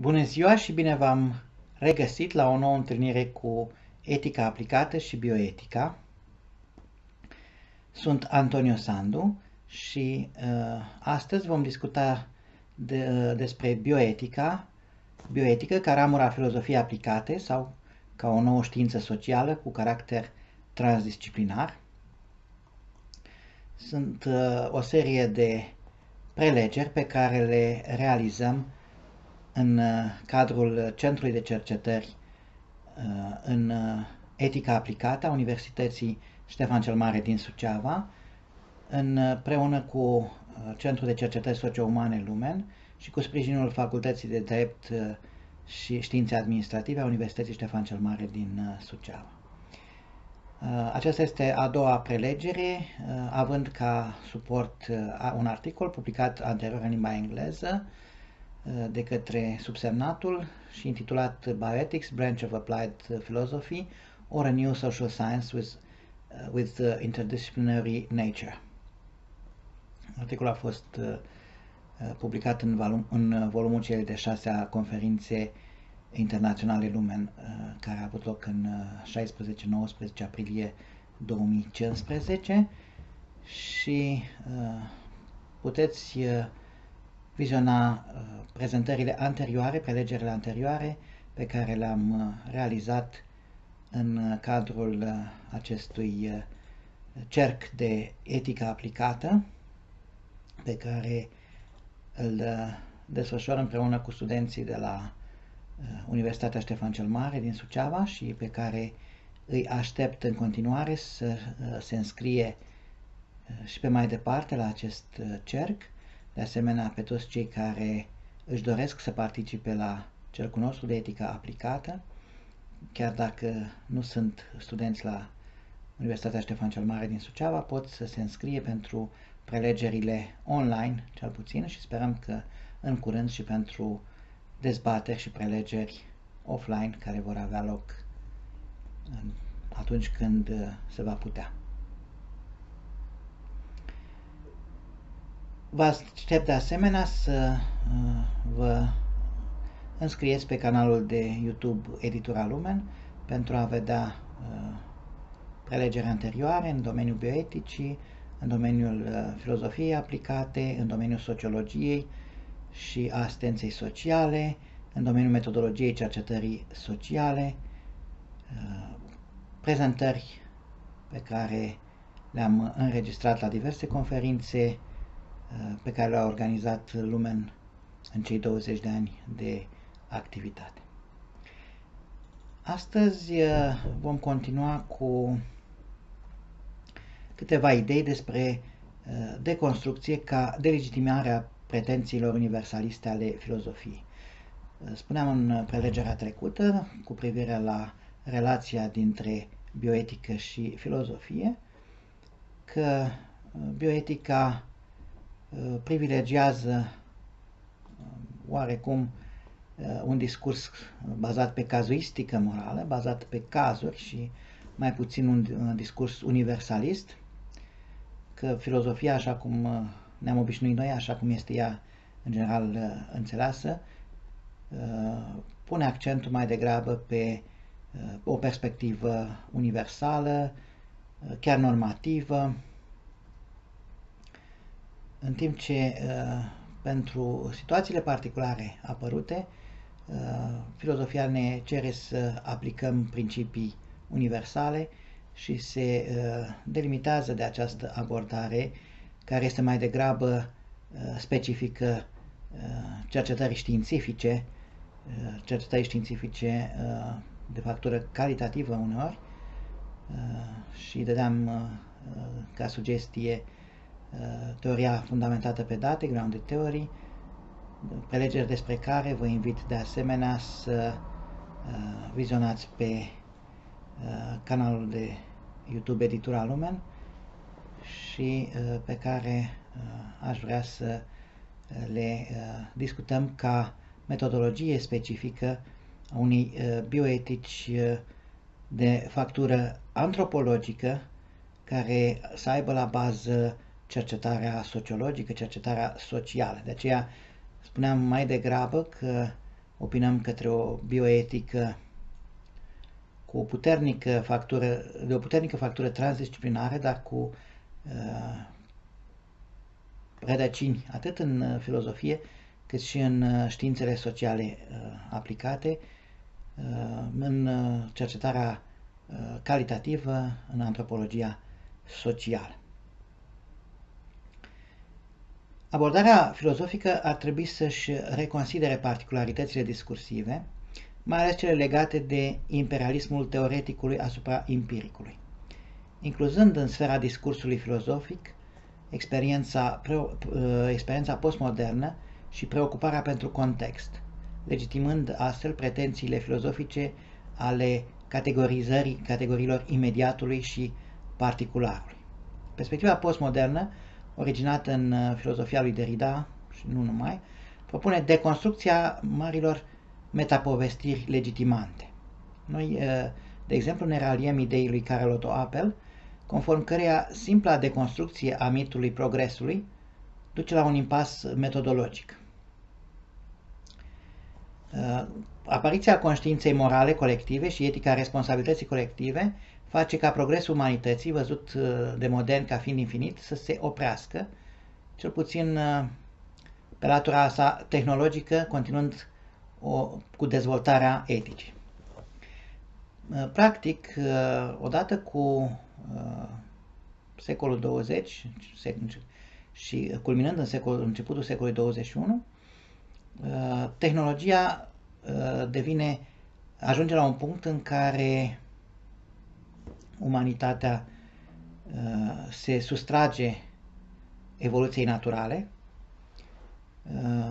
Bună ziua și bine v-am regăsit la o nouă întâlnire cu etica aplicată și bioetica. Sunt Antonio Sandu și uh, astăzi vom discuta de, uh, despre bioetica, bioetică ca ramura filozofiei aplicate sau ca o nouă știință socială cu caracter transdisciplinar. Sunt uh, o serie de prelegeri pe care le realizăm în uh, cadrul Centrului de Cercetări uh, în uh, Etica Aplicată a Universității Ștefan cel Mare din Suceava, împreună cu Centrul de Cercetări Socio-Umane Lumen și cu sprijinul Facultății de Drept și Științe Administrative a Universității Ștefan cel Mare din Suceava. Aceasta este a doua prelegere, având ca suport un articol publicat anterior în limba engleză, Uh, de către subsemnatul și intitulat Bioethics, Branch of Applied Philosophy or a New Social Science with, uh, with uh, Interdisciplinary Nature. Articolul a fost uh, uh, publicat în, volum, în volumul celei de șase a conferințe internaționale Lumen, uh, care a avut loc în 16-19 aprilie 2015 și puteți viziona uh, prezentările anterioare, prelegerile anterioare pe care le-am uh, realizat în uh, cadrul acestui cerc de etică aplicată pe care îl desfășor împreună cu studenții de la Universitatea Ștefan cel Mare din Suceava și pe care îi aștept în continuare să se înscrie și pe mai departe la acest cerc de asemenea pe toți cei care își doresc să participe la cercul nostru de etică aplicată, chiar dacă nu sunt studenți la Universitatea Ștefan cel Mare din Suceava, pot să se înscrie pentru prelegerile online, cel puțin, și sperăm că în curând și pentru dezbateri și prelegeri offline care vor avea loc atunci când se va putea. Vă aștept de asemenea să uh, vă înscrieți pe canalul de YouTube Editura Lumen pentru a vedea uh, prelegeri anterioare în domeniul bioeticii, în domeniul uh, filozofiei aplicate, în domeniul sociologiei și asistenței sociale, în domeniul metodologiei cercetării sociale, prezentări pe care le-am înregistrat la diverse conferințe, Uh, pe care l-a organizat Lumen în cei 20 de ani de activitate. Astăzi uh, vom continua cu câteva idei despre uh, deconstrucție ca delegitimarea pretențiilor universaliste ale filozofiei. Spuneam în prelegerea trecută cu privire la relația dintre bioetică și filozofie că bioetica Uh, privilegiază uh, oarecum uh, un discurs bazat pe cazuistică morală, bazat pe cazuri și mai puțin un discurs universalist, că filozofia, așa cum ne-am obișnuit noi, așa cum este ea în general înțeleasă, pune accentul mai degrabă pe o perspectivă universală, chiar normativă, în timp ce uh, pentru situațiile particulare apărute, uh, filozofia ne cere să aplicăm principii universale și se uh, delimitează de această abordare care este mai degrabă specifică cercetării științifice, cercetării științifice de factură calitativă uneori și dădeam ca sugestie Uh, teoria fundamentată pe date, grounded theory, prelegeri despre care vă invit de asemenea să uh, vizionați pe uh, canalul de YouTube Editura Lumen și pe care aș vrea să le discutăm ca metodologie specifică a unei bioetici de factură antropologică care să aibă la bază cercetarea sociologică, cercetarea socială. De aceea spuneam mai degrabă că opinăm către o bioetică cu o puternică factură, de o puternică factură transdisciplinară, dar cu uh, rădăcini atât în uh, filozofie cât și în uh, științele sociale uh, aplicate, uh, în uh, cercetarea uh, calitativă, în antropologia socială. Abordarea filozofică ar trebui să-și reconsidere particularitățile discursive, mai ales cele legate de imperialismul teoreticului asupra empiricului, incluzând în sfera discursului filozofic experiența, pre, uh, experiența postmodernă și preocuparea pentru context, legitimând astfel pretențiile filozofice ale categorizării categoriilor imediatului și particularului. Perspectiva postmodernă, originată în uh, filozofia lui Derrida și nu numai, propune deconstrucția marilor metapovestiri legitimante. Noi, uh, de exemplu, ne raliem ideii lui Carol Otto Appel, conform căreia simpla deconstrucție a mitului progresului duce la un impas metodologic. Uh, apariția conștiinței morale colective și etica responsabilității colective face ca progresul umanității, văzut uh, de modern ca fiind infinit, să se oprească, cel puțin uh, pe latura sa tehnologică, continuând o, cu dezvoltarea eticii. Practic, odată cu secolul 20 și culminând în secolul, începutul secolului 21, Uh, tehnologia uh, devine, ajunge la un punct în care umanitatea uh, se sustrage evoluției naturale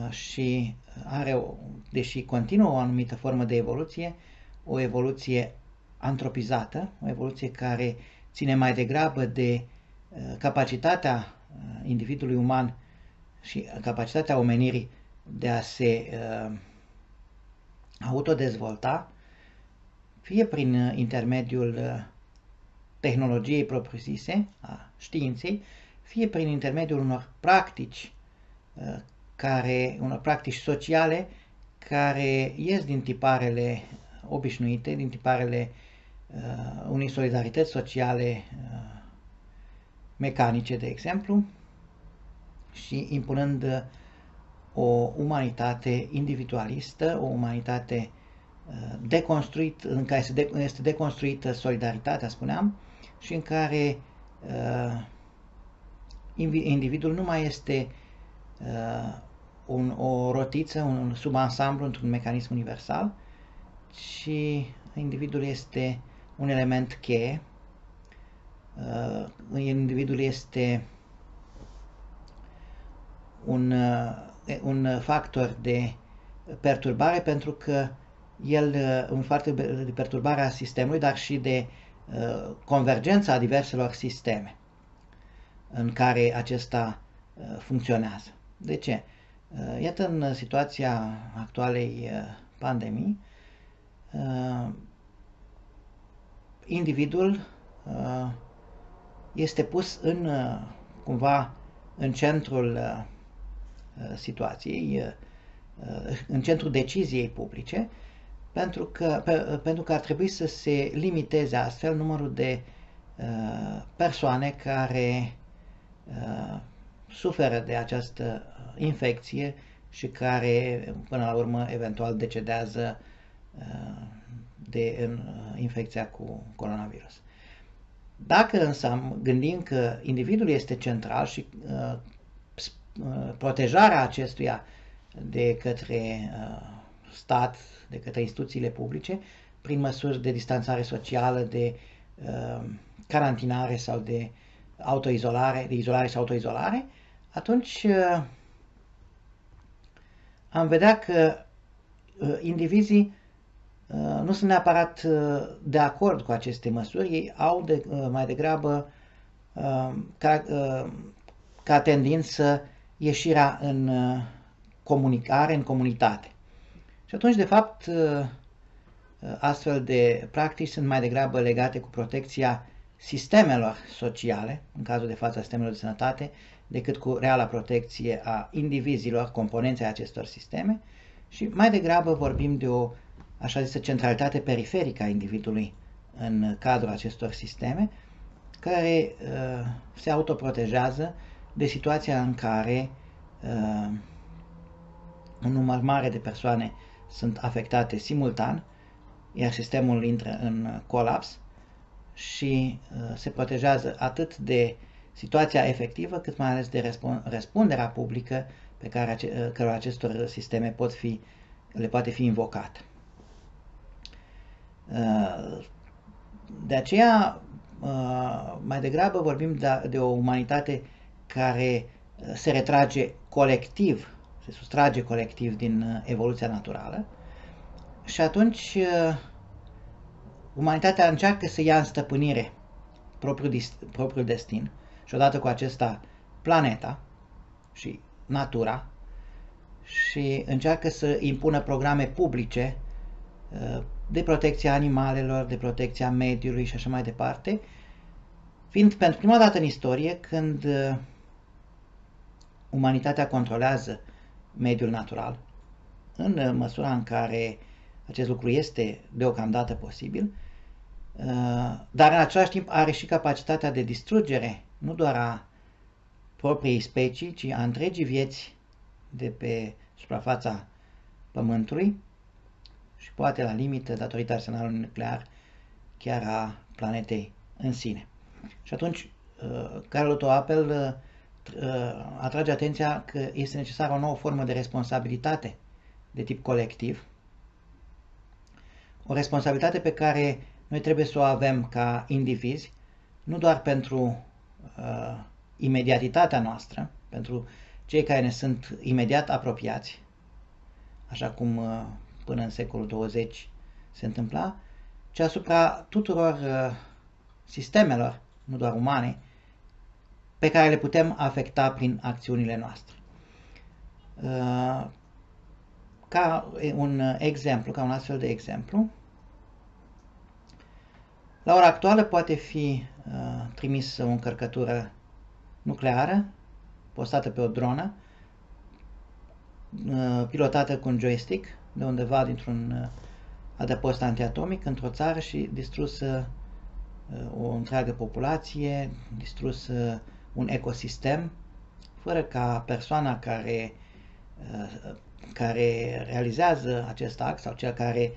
și are, deși continuă o anumită formă de evoluție, o evoluție antropizată, o evoluție care ține mai degrabă de capacitatea individului uman și capacitatea omenirii de a se uh, autodezvolta, fie prin uh, intermediul uh, tehnologiei propriu-zise, a științei, fie prin intermediul unor practici uh, care, unor practici sociale care ies din tiparele obișnuite, din tiparele uh, unei solidarități sociale uh, mecanice, de exemplu, și impunând uh, o umanitate individualistă, o umanitate uh, deconstruit, în care este deconstruită solidaritatea, spuneam, și în care uh, individul nu mai este uh, un, o rotiță, un subansamblu într-un mecanism universal, ci individul este un element cheie, uh, individul este un uh, un factor de perturbare pentru că el, un factor de perturbare a sistemului, dar și de uh, convergența a diverselor sisteme în care acesta uh, funcționează. De ce? Uh, iată, în situația actualei pandemii, individul este pus în, cumva, în centrul Uh, situației, uh, uh, în centrul deciziei publice, pentru că, pe, pentru că ar trebui să se limiteze astfel numărul de persoane care suferă de această infecție și care, până la urmă, eventual decedează de infecția cu coronavirus. Dacă însă gândim că individul este central și Uh, protejarea acestuia de către uh, stat, de către instituțiile publice, prin măsuri de distanțare socială, de uh, carantinare sau de autoizolare, de izolare sau autoizolare, atunci am vedea că indivizii nu sunt neapărat de acord cu aceste măsuri, ei au de, mai degrabă ca, ca tendință ieșirea în uh, comunicare, în comunitate. Și atunci, de fapt, uh, uh, astfel de practici sunt mai degrabă legate cu protecția sistemelor sociale, în cazul de față sistemelor de sănătate, decât cu reala protecție a indivizilor, componenței acestor sisteme. Și mai degrabă vorbim de o așa zisă centralitate periferică a individului în cadrul acestor sisteme, care uh, se autoprotejează de situația în care uh, un număr mare de persoane sunt afectate simultan, iar sistemul intră în colaps și uh, se protejează atât de situația efectivă, cât mai ales de răspunderea publică pe care uh, cărora acestor sisteme pot fi, le poate fi invocat. Uh, de aceea, mai degrabă vorbim de, de o umanitate care se retrage colectiv, se sustrage colectiv din evoluția naturală. Și atunci umanitatea încearcă să ia în stăpânire propriul, propriul destin. Și odată cu acesta planeta și natura și încearcă să impună programe publice uh, de protecția animalelor, de protecția mediului și așa mai departe, fiind pentru prima dată în istorie când uh, umanitatea controlează mediul natural, în uh, măsura în care acest lucru este deocamdată posibil, dar în același timp are și capacitatea de distrugere nu doar a propriei specii, ci a întregii vieți de pe suprafața Pământului și poate la limită, datorită arsenalului nuclear, chiar a planetei în sine. Și atunci, uh, Carlo Toapel uh, uh, atrage atenția că este necesară o nouă formă de responsabilitate de tip colectiv, o responsabilitate pe care noi trebuie să o avem ca indivizi, nu doar pentru uh, imediatitatea noastră, pentru cei care ne sunt imediat apropiați, așa cum uh, până în secolul 20 se întâmpla, ci asupra tuturor uh, sistemelor, nu doar umane, pe care le putem afecta prin acțiunile noastre. Uh, ca un exemplu, ca un astfel de exemplu, la ora actuală poate fi uh, trimisă o încărcătură nucleară postată pe o dronă, uh, pilotată cu un joystick de undeva dintr-un uh, adăpost antiatomic într-o țară și distrusă uh, o întreagă populație, distrus uh, un ecosistem, fără ca persoana care, uh, care realizează acest act sau cel care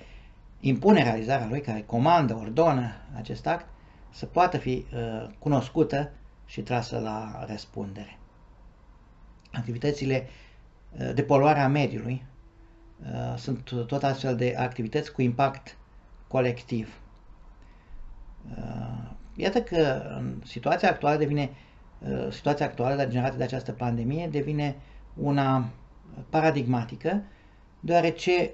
impune realizarea lui, care comandă, ordonă acest act, să poată fi uh, cunoscută și trasă la răspundere. Activitățile uh, de poluare a mediului uh, sunt tot astfel de activități cu impact colectiv. Uh, iată că în situația actuală devine uh, situația actuală generată de această pandemie devine una paradigmatică, deoarece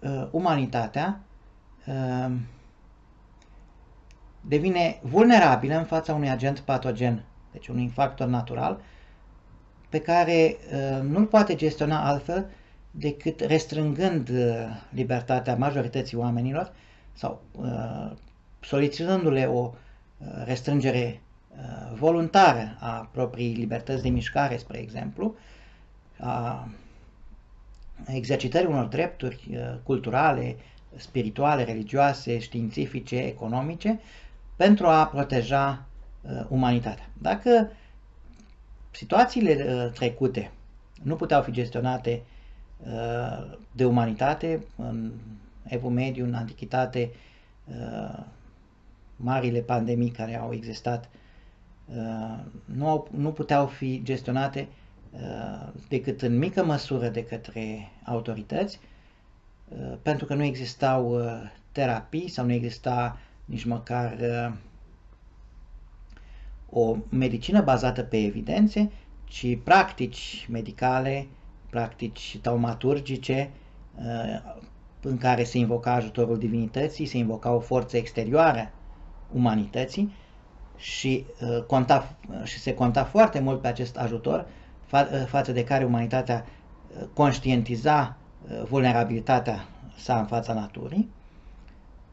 uh, umanitatea Ehm, devine vulnerabilă în fața unui agent patogen, deci unui factor natural, pe care ehm, nu-l poate gestiona altfel decât restrângând eh, libertatea majorității oamenilor sau eh, solicitându-le o eh, restrângere voluntară a proprii libertăți de mișcare, spre exemplu, a exercitării unor drepturi culturale, spirituale, religioase, științifice, economice, pentru a proteja uh, umanitatea. Dacă situațiile uh, trecute nu puteau fi gestionate uh, de umanitate, în Evul Mediu, în Antichitate, uh, marile pandemii care au existat uh, nu, au, nu puteau fi gestionate uh, decât în mică măsură de către autorități, Uh, pentru că nu existau uh, terapii sau nu exista nici măcar uh, o medicină bazată pe evidențe, ci practici medicale, practici taumaturgice, în care se invoca ajutorul divinității, se invoca o forță exterioară umanității și, conta, și se conta foarte mult pe acest ajutor fa, față de care umanitatea conștientiza vulnerabilitatea sa în fața naturii,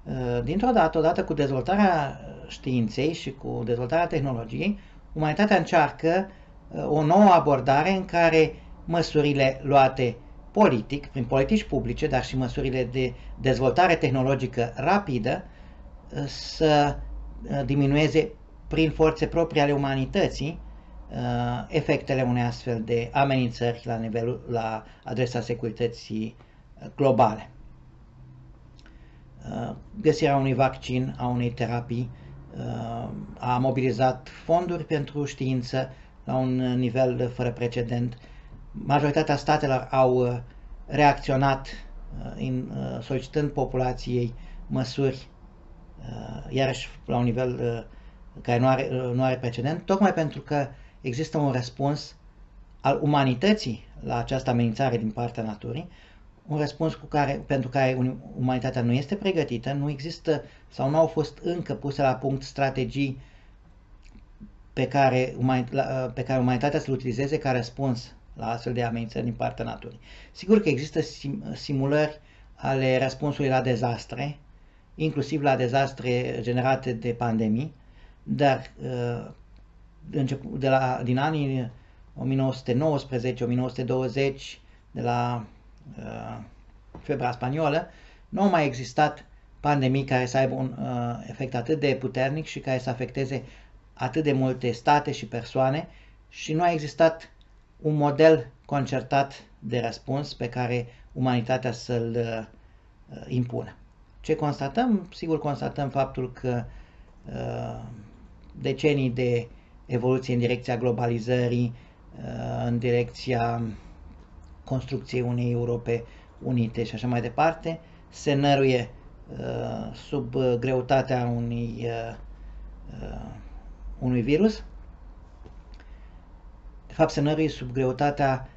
uh, dintr-o dată, odată cu dezvoltarea științei și cu dezvoltarea tehnologiei, umanitatea încearcă uh, o nouă abordare în care măsurile luate politic, prin politici publice, dar și măsurile de dezvoltare tehnologică rapidă, să diminueze prin forțe proprii ale umanității efectele unei astfel de amenințări la, nivelul, la adresa securității globale. Găsirea unui vaccin, a unei terapii, a mobilizat fonduri pentru știință la un nivel fără precedent. Majoritatea statelor au reacționat solicitând populației măsuri, iarăși la un nivel care nu are, nu are precedent, tocmai pentru că există un răspuns al umanității la această amenințare din partea naturii, un răspuns cu care, pentru care umanitatea nu este pregătită, nu există sau nu au fost încă puse la punct strategii pe care, pe care umanitatea să-l utilizeze ca răspuns la astfel de amenințări din partea naturii. Sigur că există sim, simulări ale răspunsului la dezastre, inclusiv la dezastre generate de pandemii, dar uh, de la, din anii 1919-1920, de la uh, febra spaniolă, nu au mai existat pandemii care să aibă un uh, efect atât de puternic și care să afecteze atât de multe state și persoane și nu a existat un model concertat de răspuns pe care umanitatea să-l uh, impună. Ce constatăm? Sigur constatăm faptul că uh, decenii de evoluție în direcția globalizării, uh, în direcția construcției unei Europe unite și așa mai departe, se năruie uh, sub greutatea unui, uh, unui virus. De fapt, se năruie sub greutatea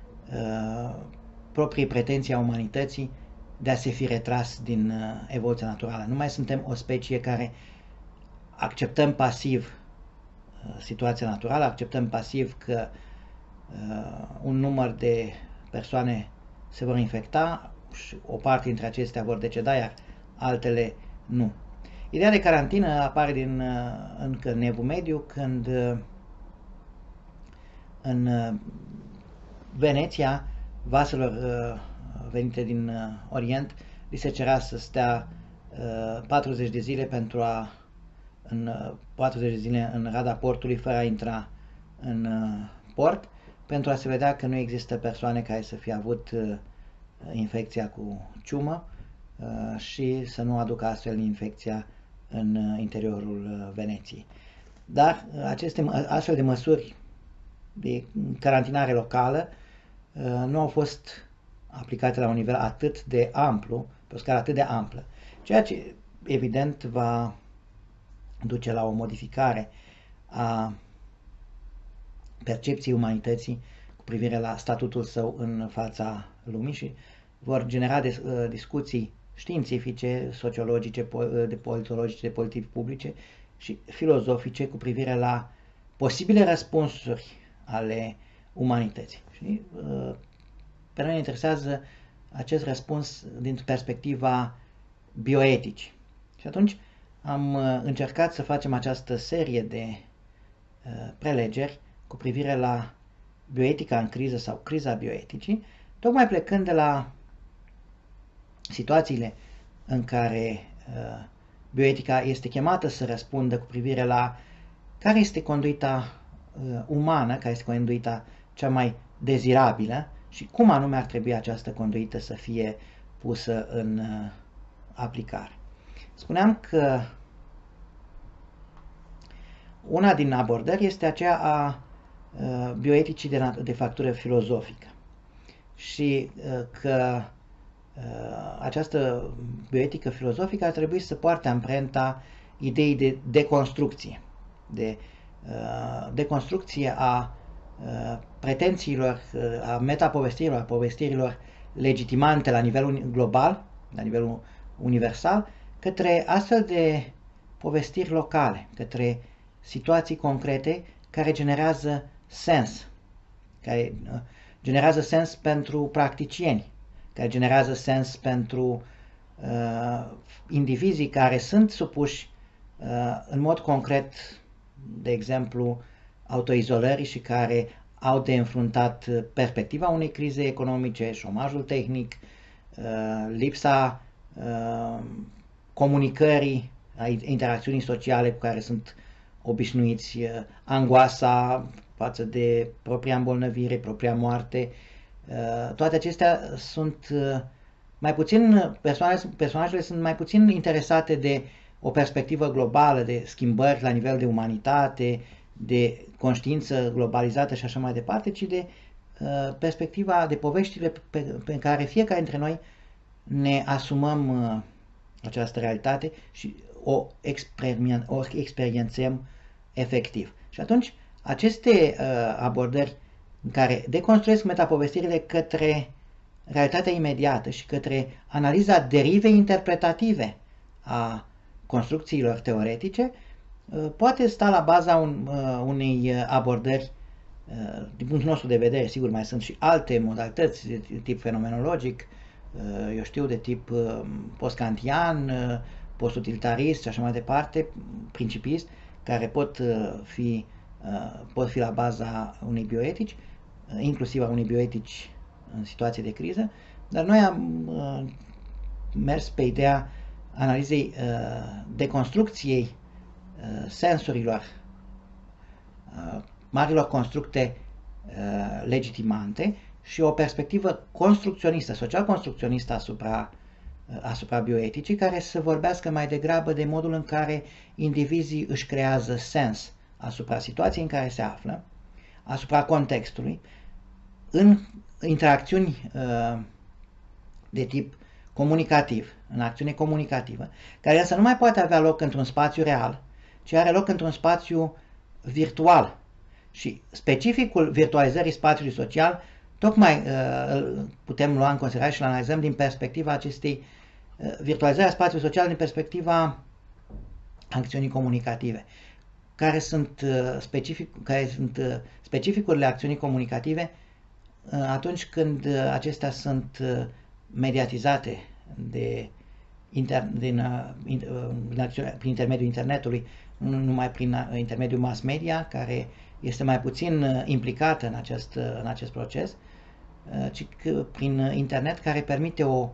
proprii pretenții a umanității de a se fi retras din evoluția naturală. Nu mai suntem o specie care acceptăm pasiv situația naturală, acceptăm pasiv că uh, un număr de persoane se vor infecta și o parte dintre acestea vor deceda, iar altele nu. Ideea de carantină apare din uh, încă în Evul Mediu, când uh, în uh, Veneția vaselor uh, venite din uh, Orient li se cerea să stea 40 de zile pentru a în 40 uh, de zile în rada portului fără a intra în uh, port pentru a se vedea că nu există persoane care să fie avut uh, infecția cu ciumă și să nu aducă astfel infecția în interiorul Veneției. Dar aceste astfel de măsuri de carantinare locală nu au fost aplicate la un nivel atât de amplu, pe o scară atât de amplă, ceea ce evident va duce la o modificare a percepției umanității cu privire la statutul său în fața lumii și vor genera uh, discuții științifice, sociologice, uh, de politologice, de politici publice și filozofice cu privire la posibile răspunsuri ale umanității. Și, uh, pe noi ne interesează acest răspuns din perspectiva bioetici. Și atunci am uh, încercat să facem această serie de uh, prelegeri cu privire la bioetica în criză sau criza bioeticii, tocmai plecând de la situațiile în care uh, bioetica este chemată să răspundă cu privire la care este conduita umană, care este conduita cea mai dezirabilă și cum anume ar trebui această conduită să fie pusă în aplicare. Spuneam că una din abordări este aceea a bioeticii de, de factură filozofică. Și că această bioetică filozofică ar trebui să poarte amprenta ideii de deconstrucție, de deconstrucție a pretențiilor, a metapovestirilor, a povestirilor legitimante la nivel global, la nivel universal, către astfel de povestiri locale, către situații concrete care generează sens, care uh, generează sens pentru practicieni, care generează sens pentru uh, indivizii care sunt supuși uh, în mod concret, de exemplu, autoizolării și care au de înfruntat perspectiva unei crize economice, șomajul tehnic, lipsa comunicării, a interacțiunii sociale cu care sunt obișnuiți, angoasa față de propria îmbolnăvire, propria moarte, toate acestea sunt mai puțin, persoanele, personajele sunt mai puțin interesate de o perspectivă globală, de schimbări la nivel de umanitate, de conștiință globalizată și așa mai departe, ci de uh, perspectiva, de poveștile pe, pe care fiecare dintre noi ne asumăm uh, această realitate și o, experien, o experiențăm efectiv. Și atunci, aceste uh, abordări care deconstruiesc metapovestirile către realitatea imediată și către analiza derivei interpretative a construcțiilor teoretice, uh, poate sta la baza un, uh, unei abordări uh, din punctul nostru de vedere, sigur mai sunt și alte modalități de tip fenomenologic, eu știu, de tip postkantian, postutilitarist și așa mai departe, principist, care pot fi, pot fi la baza unei bioetici, inclusiv a unei bioetici în situații de criză, dar noi am uh, mers pe ideea analizei uh, deconstrucției uh, sensurilor uh, marilor constructe uh, legitimante și o perspectivă construcționistă, social-construcționistă asupra, uh, asupra bioeticii, care să vorbească mai degrabă de modul în care indivizii își creează sens asupra situației în care se află, asupra contextului, în interacțiuni uh, de tip comunicativ, în acțiune comunicativă, care însă nu mai poate avea loc într-un spațiu real, ci are loc într-un spațiu virtual. Și specificul virtualizării spațiului social, tocmai uh, putem lua în considerare și îl analizăm din perspectiva acestei uh, virtualizări a spațiului social din perspectiva acțiunii comunicative, care sunt, specific, care sunt specificurile acțiunii comunicative? Uh, atunci când uh, acestea sunt uh, mediatizate de inter, din, din, prin intermediul internetului, nu numai prin intermediul mass media, care este mai puțin implicată în acest, în acest proces, ci prin internet care permite o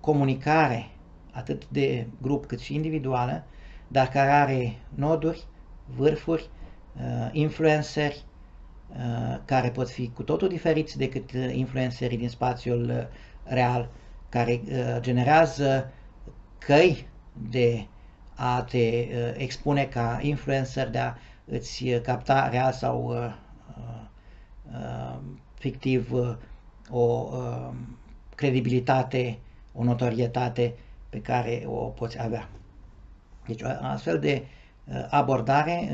comunicare atât de grup cât și individuală, dar care are noduri, vârfuri, influenceri, Uh, care pot fi cu totul diferiți decât uh, influencerii din spațiul uh, real, care generează căi de a te expune ca influencer, de a îți capta real sau fictiv o credibilitate, o notorietate pe care o poți avea. Deci o astfel de abordare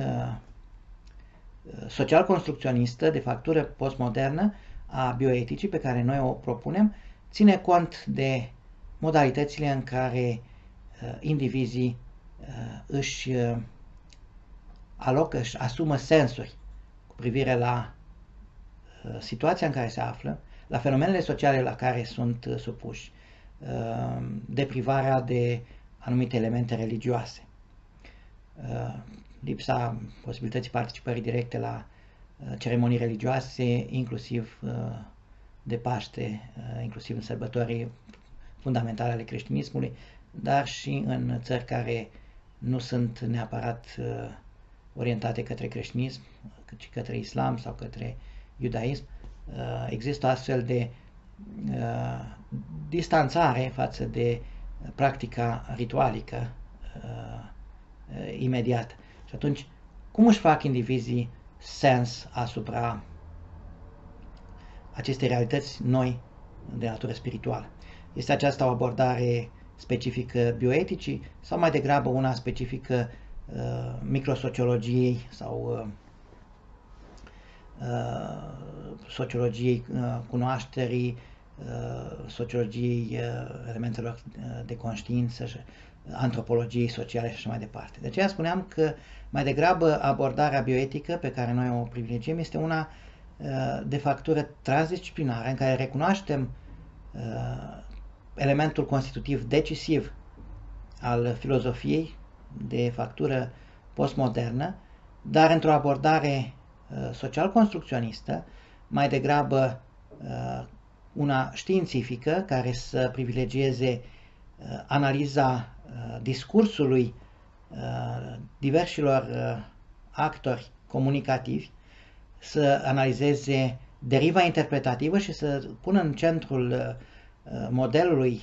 social-construcționistă de factură postmodernă a bioeticii pe care noi o propunem ține cont de modalitățile în care uh, indivizii uh, își uh, alocă, își asumă sensuri cu privire la uh, situația în care se află, la fenomenele sociale la care sunt uh, supuși, uh, deprivarea de anumite elemente religioase. Uh, lipsa posibilității participării directe la uh, ceremonii religioase, inclusiv uh, de Paște, uh, inclusiv în sărbători fundamentale ale creștinismului, dar și în țări care nu sunt neapărat orientate către creștinism, ci către islam sau către iudaism. Există astfel de distanțare față de practica ritualică imediată. Și atunci, cum își fac indivizii sens asupra acestei realități noi de natură spirituală? Este aceasta o abordare specifică bioeticii sau mai degrabă una specifică uh, microsociologiei sau uh, uh, sociologiei uh, cunoașterii, uh, sociologiei uh, elementelor uh, de conștiință și antropologiei sociale și așa mai departe. De aceea spuneam că mai degrabă abordarea bioetică pe care noi o privilegiem este una uh, de factură transdisciplinară în care recunoaștem uh, elementul constitutiv decisiv al filozofiei de factură postmodernă, dar într-o abordare social-construcționistă, mai degrabă una științifică care să privilegieze analiza discursului diversilor actori comunicativi, să analizeze deriva interpretativă și să pună în centrul modelului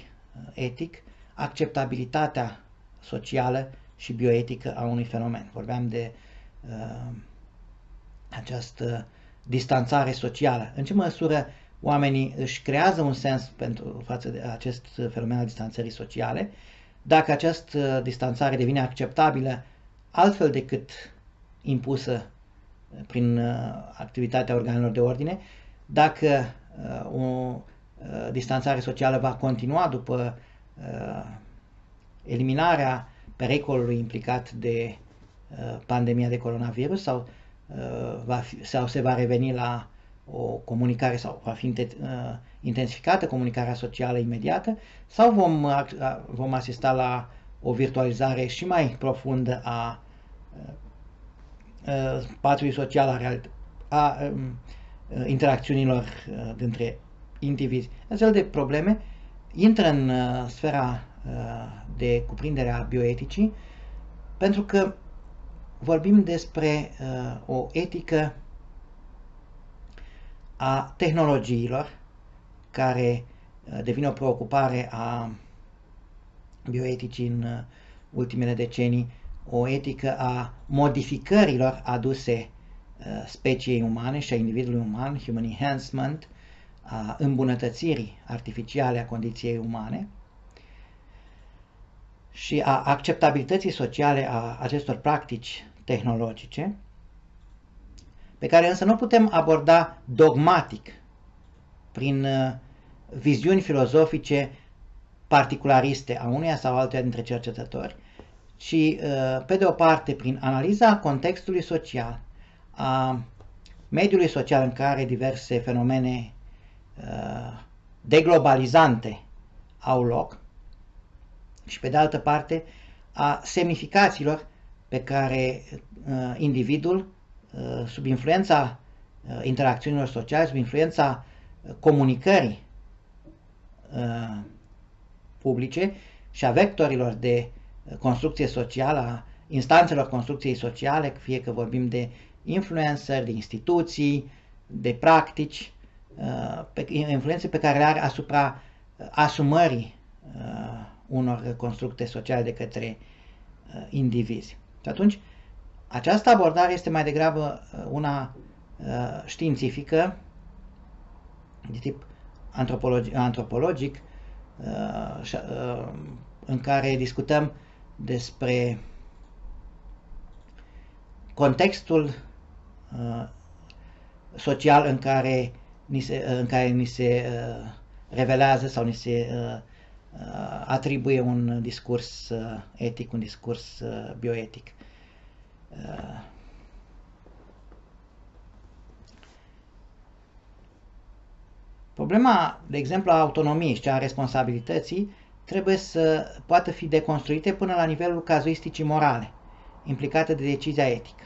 etic acceptabilitatea socială și bioetică a unui fenomen. Vorbeam de uh, această distanțare socială. În ce măsură oamenii își creează un sens pentru față de acest fenomen al distanțării sociale, dacă această distanțare devine acceptabilă altfel decât impusă prin uh, activitatea organelor de ordine, dacă uh, o uh, distanțare socială va continua după uh, eliminarea pericolului implicat de uh, pandemia de coronavirus sau, uh, va fi, sau se va reveni la o comunicare sau va fi uh, intensificată comunicarea socială imediată sau vom, vom asista la o virtualizare și mai profundă a spațiului social, a, a um, interacțiunilor dintre indivizi. Astfel de probleme intră în sfera de cuprindere a bioeticii, pentru că vorbim despre uh, o etică a tehnologiilor care uh, devine o preocupare a bioeticii în uh, ultimele decenii, o etică a modificărilor aduse uh, speciei umane și a individului uman, human enhancement, a îmbunătățirii artificiale a condiției umane, și a acceptabilității sociale a acestor practici tehnologice, pe care însă nu putem aborda dogmatic prin uh, viziuni filozofice particulariste a uneia sau altuia dintre cercetători, ci uh, pe de o parte prin analiza contextului social, a mediului social în care diverse fenomene uh, deglobalizante au loc, și pe de altă parte a semnificațiilor pe care uh, individul, uh, sub influența uh, interacțiunilor sociale, sub influența uh, comunicării uh, publice și a vectorilor de uh, construcție socială, a instanțelor construcției sociale, fie că vorbim de influencer, de instituții, de practici, uh, pe, influențe pe care le are asupra uh, asumării uh, unor constructe sociale de către uh, indivizi. Și atunci, această abordare este mai degrabă uh, una uh, științifică, de tip antropologic, antropologic uh, uh, în care discutăm despre contextul uh, social în care ni se, în care ni se uh, revelează sau ni se uh, Uh, atribuie un discurs uh, etic, un discurs uh, bioetic. Problema, de exemplu, a autonomiei și a responsabilității trebuie să poată fi deconstruite până la nivelul cazuisticii morale, implicate de decizia etică.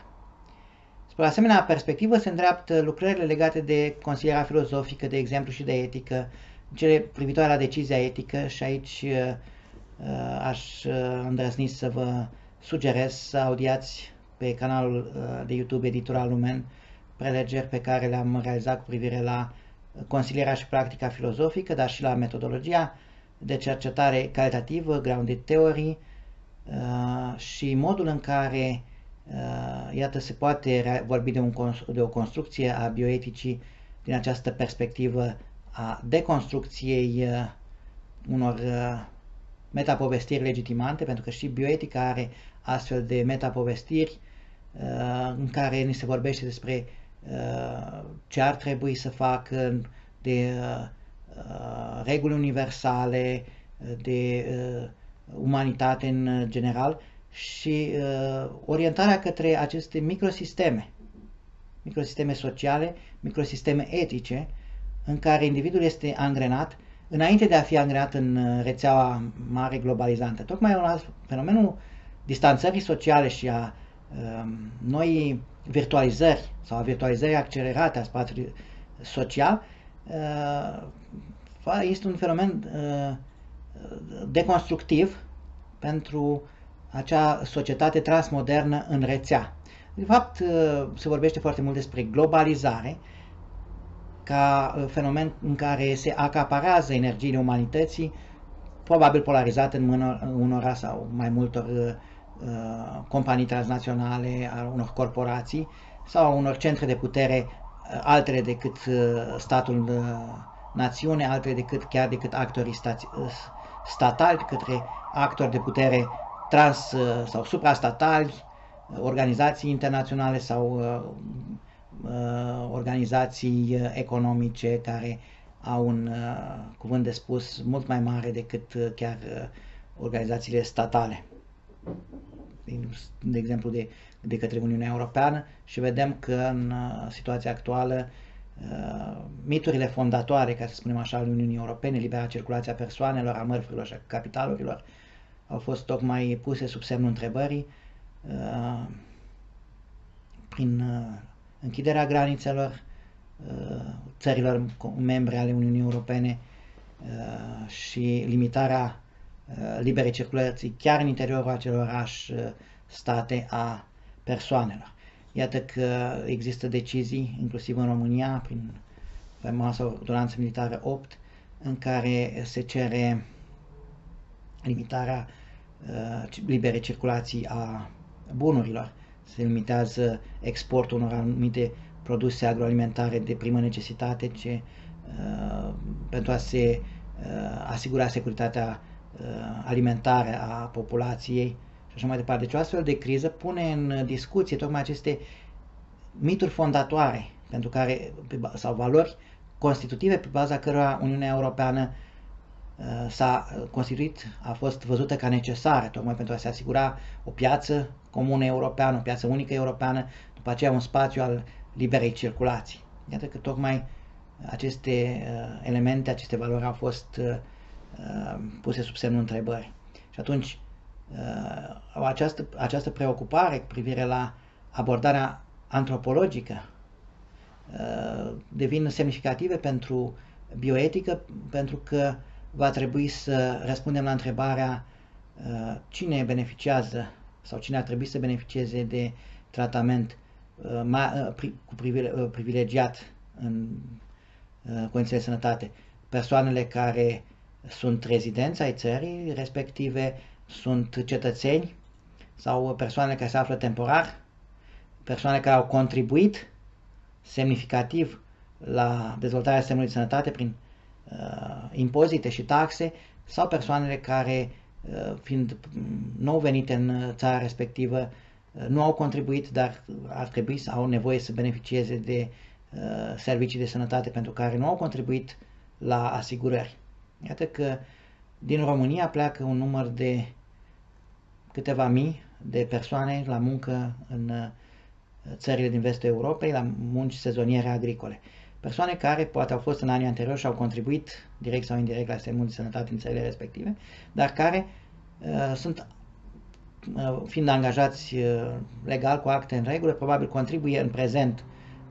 Spre asemenea perspectivă se îndreaptă lucrările legate de consilierea filozofică, de exemplu, și de etică, cele privitoare la decizia etică și aici uh, uh, aș uh, îndrăzni să vă sugerez să audiați pe canalul de YouTube Editorial Lumen prelegeri pe care le-am realizat cu privire la consilierea și practica filozofică, dar și la metodologia de cercetare calitativă, grounded theory și modul în care, iată, se poate vorbi de, un, de o construcție a bioeticii din această perspectivă a deconstrucției uh, unor uh, metapovestiri legitimante, pentru că și bioetica are astfel de metapovestiri uh, în care ni se vorbește despre ce ar trebui să facă, de reguli universale, de umanitate în general și orientarea către aceste microsisteme, microsisteme sociale, microsisteme etice, în care individul este angrenat înainte de a fi angrenat în uh, rețeaua mare globalizantă. Tocmai un alt fenomenul distanțării sociale și a uh, noi virtualizări sau a virtualizării accelerate a spațiului social, este un fenomen deconstructiv pentru acea societate transmodernă în rețea. De fapt, se vorbește foarte mult despre globalizare ca fenomen în care se acaparează energiile umanității, probabil polarizate în mâna unora sau mai multor uh, companii transnaționale, a unor corporații sau a unor centre de putere uh, altele decât uh, statul uh, națiune, altele decât chiar decât actorii stați, uh, statali, către actori de putere trans uh, sau suprastatali, organizații internaționale sau uh, organizații economice care au un cuvânt de spus mult mai mare decât chiar organizațiile statale. De exemplu, de, de către Uniunea Europeană și vedem că în situația actuală miturile fondatoare, ca să spunem așa, ale Uniunii Europene, libera circulația persoanelor, a mărfurilor și a capitalurilor, au fost tocmai puse sub semnul întrebării uh, prin uh, închiderea granițelor uh, țărilor membre ale Uniunii Europene și limitarea liberei circulații chiar în interiorul acelorași state a persoanelor. Iată că există decizii, inclusiv în România, prin faimoasa ordonanță militară 8, în care se cere limitarea uh, liberei circulații a bunurilor. Se limitează exportul unor anumite produse agroalimentare de primă necesitate ce, uh, pentru a se uh, asigura securitatea uh, alimentară a populației și așa mai departe. Deci o astfel de criză pune în discuție tocmai aceste mituri fondatoare pentru care, sau valori constitutive pe baza cărora Uniunea Europeană uh, s-a constituit, a fost văzută ca necesară, tocmai pentru a se asigura o piață comună europeană, o piață unică europeană, după aceea un spațiu al liberei circulații. Iată că tocmai aceste uh, elemente, aceste valori au fost uh, puse sub semnul întrebării. Și atunci, au această, această preocupare cu privire la abordarea antropologică Uh, devin semnificative pentru bioetică, pentru că va trebui să răspundem la întrebarea uh, cine beneficiază sau cine ar trebui să beneficieze de tratament uh, cu privilegiat în condiții de sănătate. Persoanele care sunt rezidenți ai țării, respective sunt cetățeni sau persoane care se află temporar, persoane care au contribuit semnificativ la dezvoltarea sistemului de sănătate prin uh, impozite și taxe sau persoanele care, uh, fiind nou venite în țara respectivă, uh, nu au contribuit, dar ar trebui să au nevoie să beneficieze de uh, servicii de sănătate pentru care nu au contribuit la asigurări. Iată că din România pleacă un număr de câteva mii de persoane la muncă în uh, țările din vestul Europei la munci sezoniere agricole. Persoane care poate au fost în anii anteriori și au contribuit direct sau indirect la sistemul de sănătate în țările respective, dar care uh, sunt, uh, fiind angajați uh, legal cu acte în regulă, probabil contribuie în prezent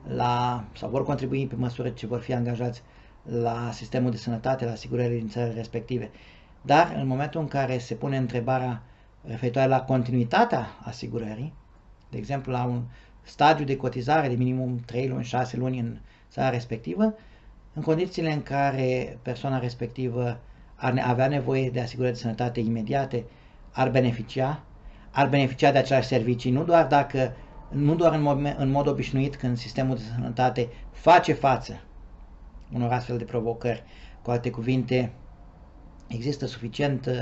la, sau vor contribui pe măsură ce vor fi angajați la sistemul de sănătate, la asigurările din țările respective. Dar în momentul în care se pune întrebarea referitoare la continuitatea asigurării, de exemplu la un stadiu de cotizare de minimum 3 luni, 6 luni în țara respectivă, în condițiile în care persoana respectivă ar avea nevoie de asigurări de sănătate imediate, ar beneficia, ar beneficia de aceleași servicii, nu doar dacă nu doar în mod, în mod obișnuit când sistemul de sănătate face față unor astfel de provocări. Cu alte cuvinte, există suficient uh,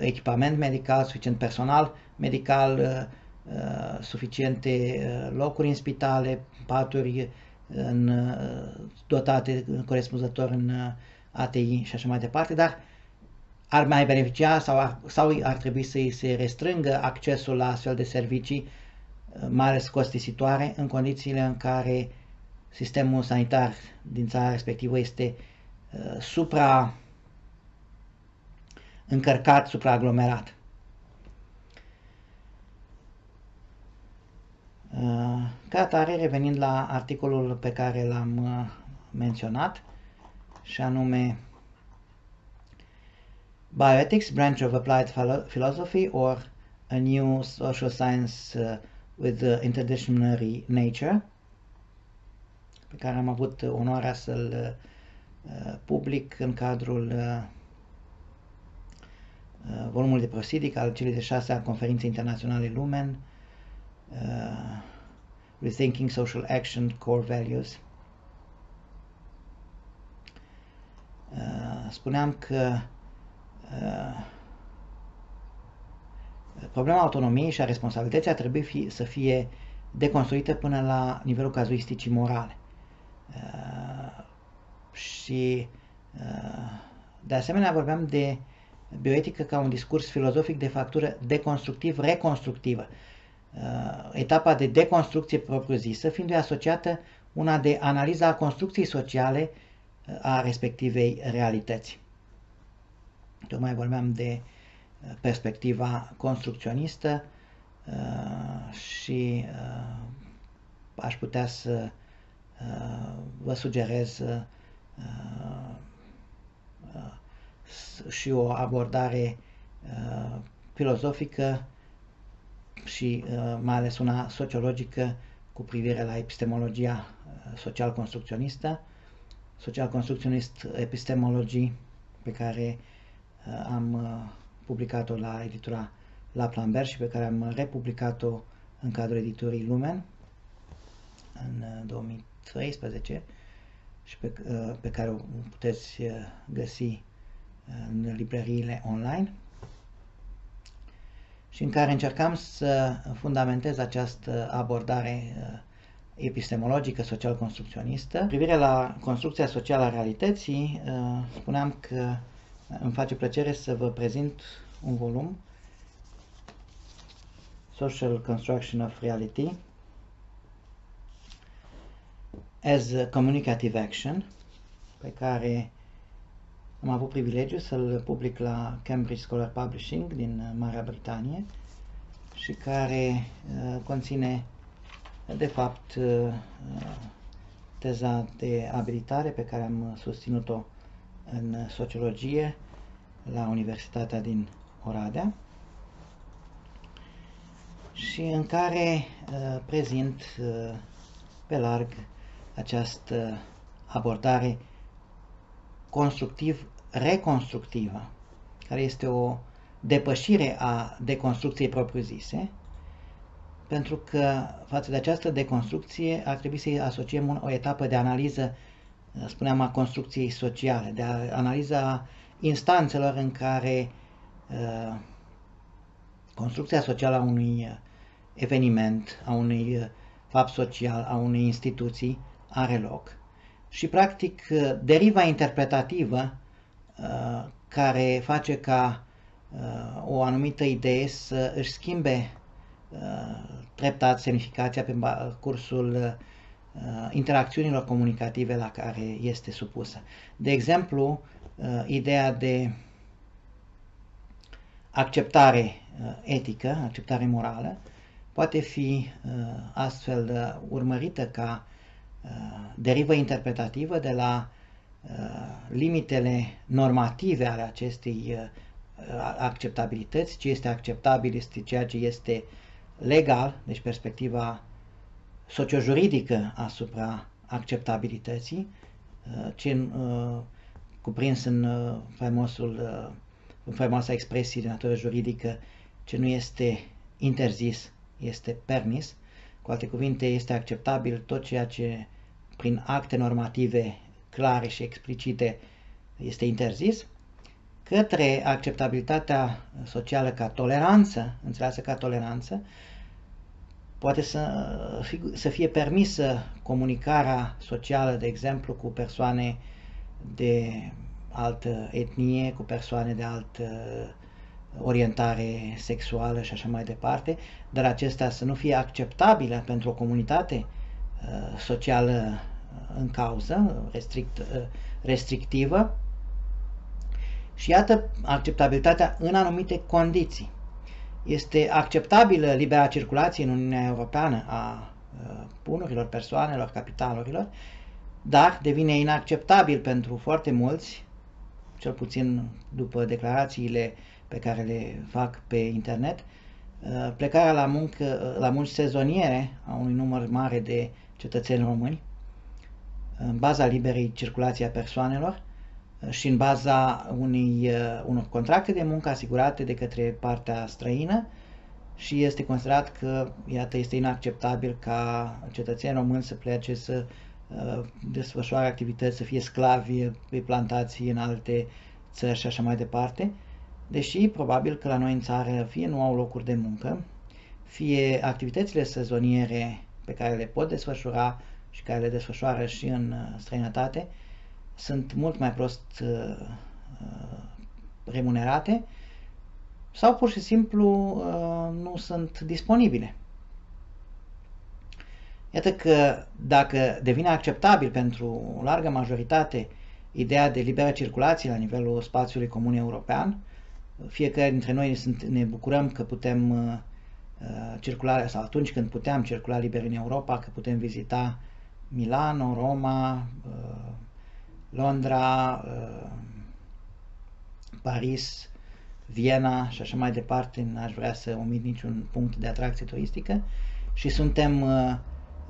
echipament medical, suficient personal medical, uh, Uh, suficiente uh, locuri în spitale, paturi în, uh, dotate corespunzător în ATI și așa mai departe, dar ar mai beneficia sau ar, sau ar trebui să îi se restrângă accesul la astfel de servicii, mai ales costisitoare, în condițiile în care sistemul sanitar din țara respectivă este uh, supra încărcat, supraaglomerat. Ca atare, revenind la articolul pe care l-am menționat, și anume Bioethics, branch of applied philosophy or a new social science uh, with the interdisciplinary nature, pe care am avut onoarea să-l uh, public în cadrul uh, uh, volumului de prosidic al celei de șase a conferinței internaționale Lumen, uh, Rethinking Social Action Core Values. Uh, spuneam că uh, problema autonomiei și a responsabilității ar trebui fi, să fie deconstruită până la nivelul cazuisticii morale. Uh, și uh, de asemenea vorbeam de bioetică ca un discurs filozofic de factură deconstructiv-reconstructivă. Uh, etapa de deconstrucție propriu-zisă fiind asociată una de analiza a construcției sociale a respectivei realități. Tocmai vorbeam de uh, perspectiva construcționistă uh, și uh, aș putea să uh, vă sugerez și o abordare filozofică și mai ales una sociologică cu privire la epistemologia social-construcționistă, social-construcționist epistemologii pe care am publicat-o la editura La Plambert și pe care am republicat-o în cadrul editurii Lumen în 2013 uh, și pe, uh, pe care o puteți uh, găsi în librăriile online și în care încercam să fundamentez această abordare epistemologică social-construcționistă. Privire la construcția socială a realității, spuneam că îmi face plăcere să vă prezint un volum Social Construction of Reality as a Communicative Action pe care am avut privilegiu să-l public la Cambridge Scholar Publishing din Marea Britanie și care uh, conține de fapt uh, teza de abilitare pe care am susținut-o în sociologie la Universitatea din Oradea și în care uh, prezint uh, pe larg această abordare constructiv-reconstructivă, care este o depășire a deconstrucției propriu-zise, pentru că față de această deconstrucție ar trebui să-i asociem o etapă de analiză, spuneam, a construcției sociale, de analiza instanțelor în care uh, construcția socială a unui uh, eveniment, a unui uh, fapt social, a unei instituții are loc. Și, practic, uh, deriva interpretativă uh, care face ca uh, o anumită idee să își schimbe uh, treptat semnificația pe cursul uh, interacțiunilor comunicative la care este supusă. De exemplu, uh, ideea de acceptare uh, etică, acceptare morală, poate fi uh, astfel uh, urmărită ca uh, derivă interpretativă de la uh, limitele normative ale acestei uh, acceptabilități. Ce este acceptabil este ceea ce este legal, deci perspectiva sociojuridică asupra acceptabilității, uh, ce uh, cuprins în uh, faimosul, uh, în faimoasa expresie de natură juridică ce nu este interzis, este permis. Cu alte cuvinte, este acceptabil tot ceea ce prin acte normative clare și explicite este interzis, către acceptabilitatea socială ca toleranță, înțeleasă ca toleranță, poate să, să fie permisă comunicarea socială, de exemplu, cu persoane de altă etnie, cu persoane de altă orientare sexuală și așa mai departe, dar acestea să nu fie acceptabile pentru o comunitate uh, socială uh, în cauză, restrict, uh, restrictivă, și iată acceptabilitatea în anumite condiții. Este acceptabilă libera circulație în Uniunea Europeană a bunurilor, persoanelor, capitalurilor, dar devine inacceptabil pentru foarte mulți, cel puțin după declarațiile pe care le fac pe internet, plecarea la, muncă, la munci sezoniere a unui număr mare de cetățeni români, în baza liberei circulații a persoanelor și în baza unui, unor contracte de muncă asigurate de către partea străină și este considerat că, iată, este inacceptabil ca cetățenii români să plece să uh, desfășoare activități, să fie sclavi pe plantații în alte țări și așa mai departe, deși probabil că la noi în țară fie nu au locuri de muncă, fie activitățile sezoniere pe care le pot desfășura și care le desfășoară și în uh, străinătate sunt mult mai prost uh, remunerate sau pur și simplu nu sunt disponibile. Iată că dacă devine acceptabil pentru o largă majoritate ideea de liberă circulație la nivelul spațiului comun european, fiecare dintre noi sunt, ne bucurăm că putem uh, circula, sau atunci când puteam circula liber în Europa, că putem vizita Milano, Roma, uh, Londra, uh, Paris, Viena și așa mai departe, n-aș vrea să omit niciun punct de atracție turistică și suntem uh,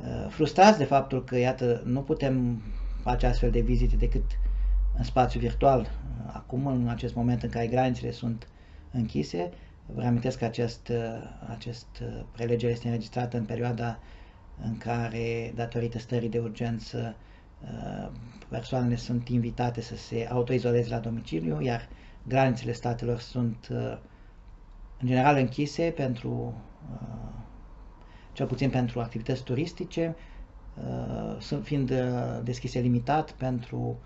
uh, frustrați de faptul că, iată, nu putem face astfel de vizite decât în spațiu virtual. Acum, în acest moment în care granițele sunt închise, vă reamintesc că acest, uh, acest prelegere este înregistrată în perioada în care, datorită stării de urgență, persoanele sunt invitate să se autoizoleze la domiciliu, iar granițele statelor sunt uh, în general închise pentru, uh, cel puțin pentru activități turistice, uh, sunt fiind deschise limitat pentru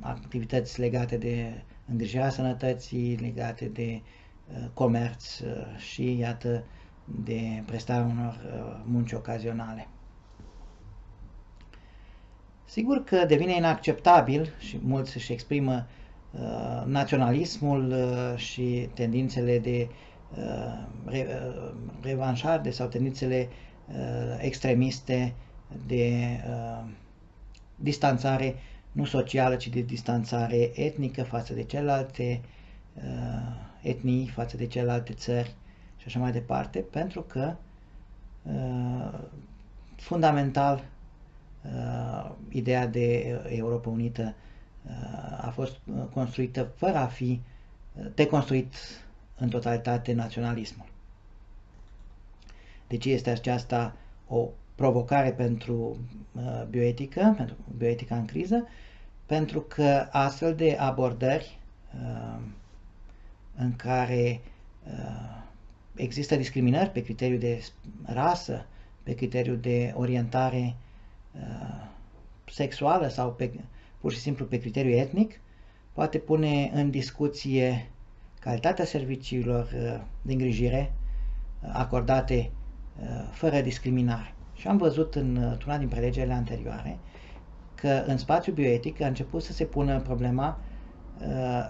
activități legate de îngrijirea sănătății, legate de comerț și, iată, de prestarea unor munci ocazionale. Sigur că devine inacceptabil și mulți își exprimă Uh, naționalismul uh, și tendințele de uh, revanșarde sau tendințele extremiste de distanțare nu socială, ci de distanțare etnică față de celelalte etnii, față de celelalte țări și așa mai departe, pentru că fundamental ideea de Europa Unită a fost uh, construită fără a fi uh, deconstruit în totalitate naționalismul. De ce este aceasta o provocare pentru uh, bioetică, pentru bioetica în criză? Pentru că astfel de abordări în care există discriminări pe criteriu de rasă, pe criteriu de orientare sexuală sau pe pur și simplu pe criteriu etnic, poate pune în discuție calitatea serviciilor uh, de îngrijire uh, acordate uh, fără discriminare. Și am văzut în una din prelegerile anterioare că în spațiul bioetic a început să se pună problema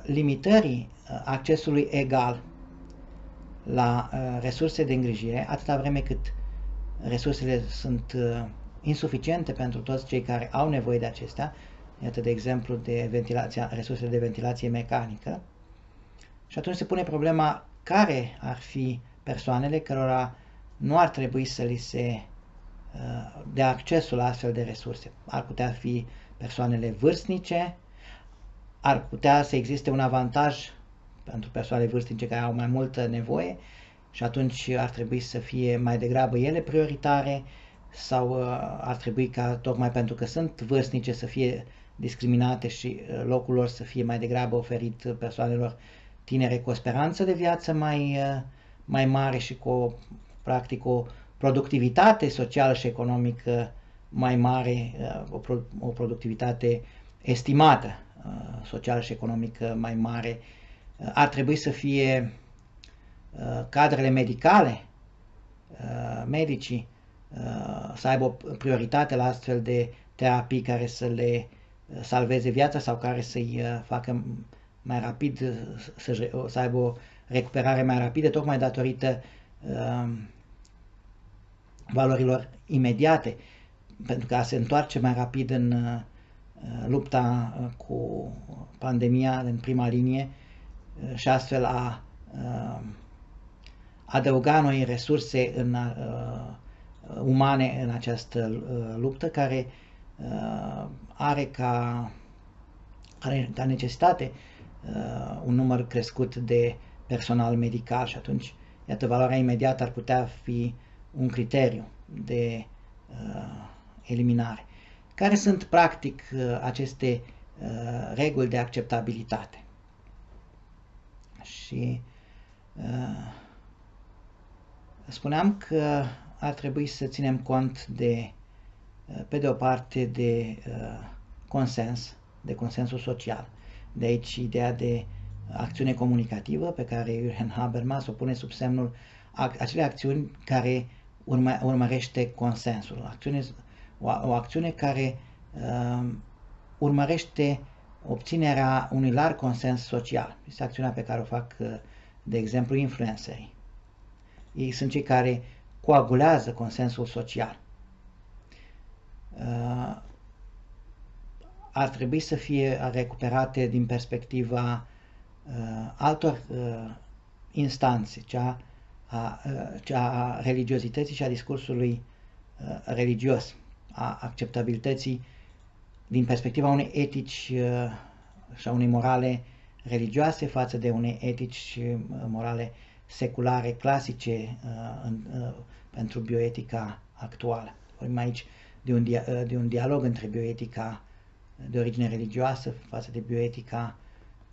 limitării accesului egal la resurse de îngrijire, atâta vreme cât resursele sunt insuficiente pentru toți cei care au nevoie de acestea, iată de exemplu de ventilația, resursele de ventilație mecanică. Și atunci se pune problema care ar fi persoanele cărora nu ar trebui să li se uh, dea accesul la astfel de resurse. Ar putea fi persoanele vârstnice, ar putea să existe un avantaj pentru persoanele vârstnice care au mai multă nevoie și atunci ar trebui să fie mai degrabă ele prioritare sau uh, ar trebui ca tocmai pentru că sunt vârstnice să fie discriminate și uh, locul lor să fie mai degrabă oferit persoanelor tinere cu o speranță de viață mai, uh, mai mare și cu o, practic, o productivitate socială și economică mai mare, uh, o, o productivitate estimată socială și economică mai mare. Ar trebui să fie cadrele medicale, medicii, să aibă o prioritate la astfel de terapii care să le salveze viața sau care să-i uh, facă mai rapid, să, să aibă o recuperare mai rapidă, tocmai datorită uh, valorilor imediate, pentru că a se întoarce mai rapid în uh, lupta uh, cu pandemia în prima linie uh, și astfel a uh, adăuga noi resurse în, uh, umane în această uh, luptă care uh, are ca, are ca necesitate uh, un număr crescut de personal medical și atunci, iată, valoarea imediată ar putea fi un criteriu de uh, eliminare. Care sunt, practic, uh, aceste uh, reguli de acceptabilitate? Și uh, spuneam că ar trebui să ținem cont de, uh, pe de o parte, de uh, consens, de consensul social. De aici ideea de acțiune comunicativă pe care Jürgen Habermas o pune sub semnul acele acțiuni care urmă, urmărește consensul. Acțiune, o, o acțiune care uh, urmărește obținerea unui larg consens social. Este acțiunea pe care o fac, uh, de exemplu, influencerii. Ei sunt cei care coagulează consensul social. Uh, ar trebui să fie recuperate din perspectiva uh, altor uh, instanțe, cea a, uh, cea a religiozității și a discursului uh, religios, a acceptabilității din perspectiva unei etici uh, și a unei morale religioase față de unei etici uh, morale seculare, clasice uh, în, uh, pentru bioetica actuală. Vorbim aici de un, dia, uh, de un dialog între bioetica de origine religioasă față de bioetica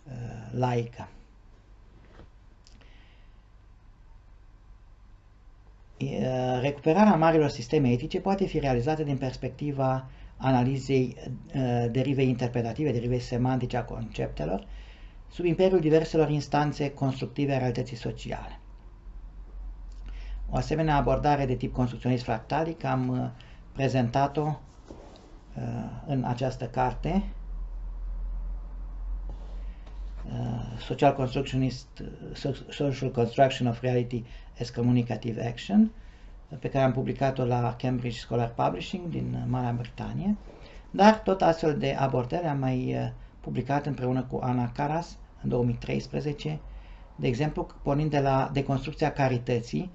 uh, laică. Recuperarea marilor sisteme etice poate fi realizată din perspectiva analizei uh, derivei interpretative, derivei semantice a conceptelor, sub imperiul diverselor instanțe constructive a realității sociale. O asemenea abordare de tip construcționist fractalic am uh, prezentat-o în această carte, Social Constructionist, Social Construction of Reality as Communicative Action, pe care am publicat-o la Cambridge Scholar Publishing din Marea Britanie, dar tot astfel de abordări am mai uh, publicat împreună cu Ana Caras în 2013, de exemplu, pornind de la deconstrucția carității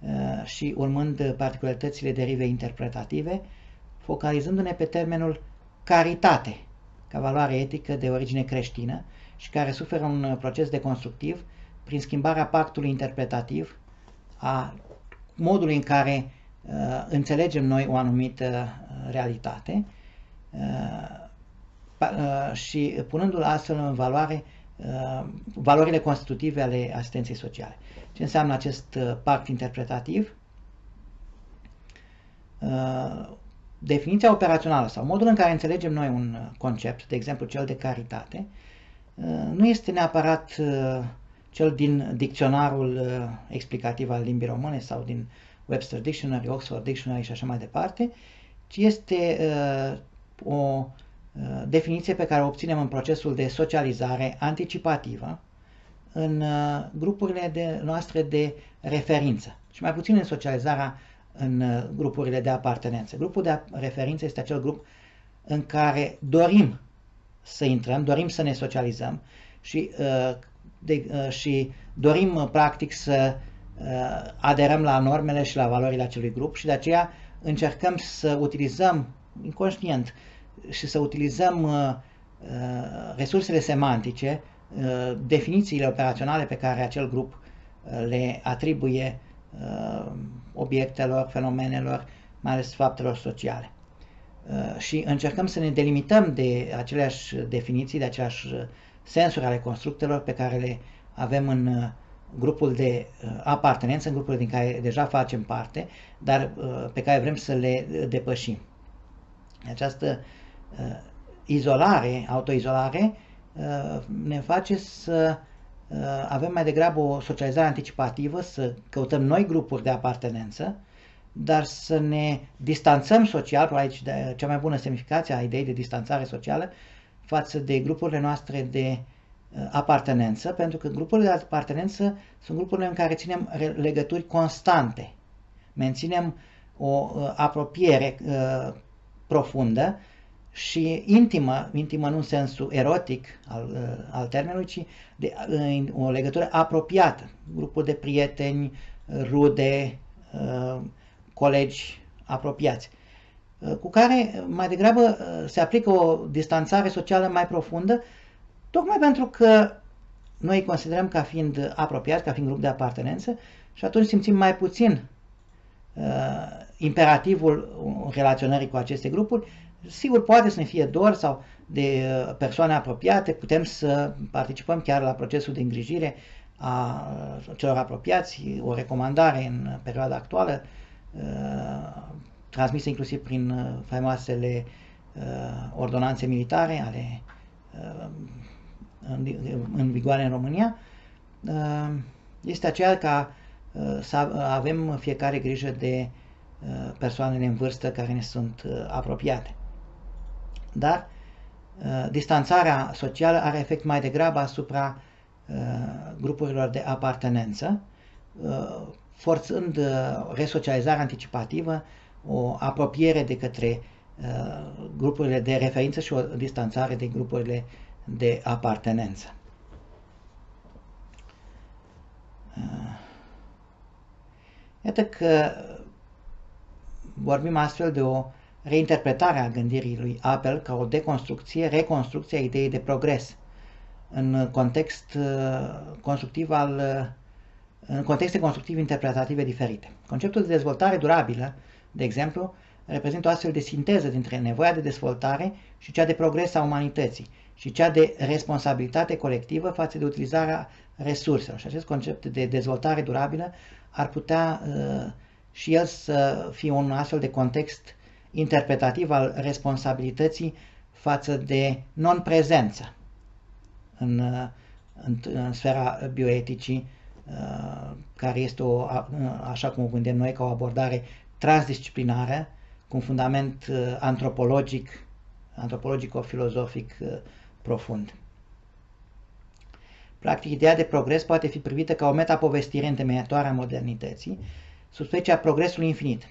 uh, și urmând particularitățile derive interpretative, focalizându-ne pe termenul caritate, ca valoare etică de origine creștină și care suferă un proces deconstructiv prin schimbarea pactului interpretativ a modului în care uh, înțelegem noi o anumită uh, realitate uh, uh, și punându-l astfel în valoare uh, valorile constitutive ale asistenței sociale. Ce înseamnă acest uh, pact interpretativ? Uh, definiția operațională sau modul în care înțelegem noi un concept, de exemplu cel de caritate, uh, nu este neapărat uh, cel din dicționarul uh, explicativ al limbii române sau din Webster Dictionary, Oxford Dictionary și așa mai departe, ci este uh, o uh, definiție pe care o obținem în procesul de socializare anticipativă în uh, grupurile de, noastre de referință și mai puțin în socializarea în uh, grupurile de apartenență. Grupul de referință este acel grup în care dorim să intrăm, dorim să ne socializăm și uh, de, uh, și dorim uh, practic să uh, aderăm la normele și la valorile acelui grup și de aceea încercăm să utilizăm inconștient și să utilizăm resursele semantice, definițiile operaționale pe care acel grup le atribuie obiectelor, fenomenelor, mai ales faptelor sociale. Și încercăm să ne delimităm de aceleași definiții, de aceleași sensuri ale constructelor pe care le avem în uh, grupul de uh, apartenență, în grupurile din care deja facem parte, dar uh, pe care vrem să le depășim. Această izolare, autoizolare, ne face să avem mai degrabă o socializare anticipativă, să căutăm noi grupuri de apartenență, dar să ne distanțăm social, aici cea mai bună semnificație a ideii de distanțare socială, față de grupurile noastre de apartenență, pentru că grupurile de apartenență sunt grupurile în care ținem legături constante, menținem o apropiere profundă și intimă, intimă nu în sensul erotic al, al termenului, ci de, o legătură apropiată, grupul de prieteni, rude, colegi apropiați, cu care mai degrabă se aplică o distanțare socială mai profundă, tocmai pentru că noi îi considerăm ca fiind apropiați, ca fiind grup de apartenență și atunci simțim mai puțin uh, imperativul relaționării cu aceste grupuri. Sigur, poate să ne fie dor sau de uh, persoane apropiate, putem să participăm chiar la procesul de îngrijire a uh, celor apropiați, o recomandare în perioada actuală, uh, transmisă inclusiv prin uh, faimoasele uh, ordonanțe militare ale uh, în, în vigoare în România, uh, este aceea ca uh, să avem fiecare grijă de uh, persoanele în vârstă care ne sunt apropiate. Dar distanțarea socială are efect mai degrabă asupra grupurilor de apartenență, forțând resocializarea anticipativă, o apropiere de către grupurile de referință și o distanțare de grupurile de apartenență. Iată că vorbim astfel de o reinterpretare a gândirii lui Apple ca o deconstrucție, reconstrucție a ideii de progres în context uh, constructiv al uh, în contexte constructiv interpretative diferite. Conceptul de dezvoltare durabilă, de exemplu, reprezintă o astfel de sinteză dintre nevoia de dezvoltare și cea de progres a umanității și cea de responsabilitate colectivă față de utilizarea resurselor. Și acest concept de dezvoltare durabilă ar putea uh, și el să fie un astfel de context interpretativ al responsabilității față de non-prezență în, uh, în, în sfera bioeticii, uh, care este, o, așa cum o gândim noi, ca o abordare transdisciplinară, cu un fundament antropologic, antropologico-filozofic profund. Practic, ideea de progres poate fi privită ca o metapovestire întemeiatoare a modernității, sub specia progresului infinit.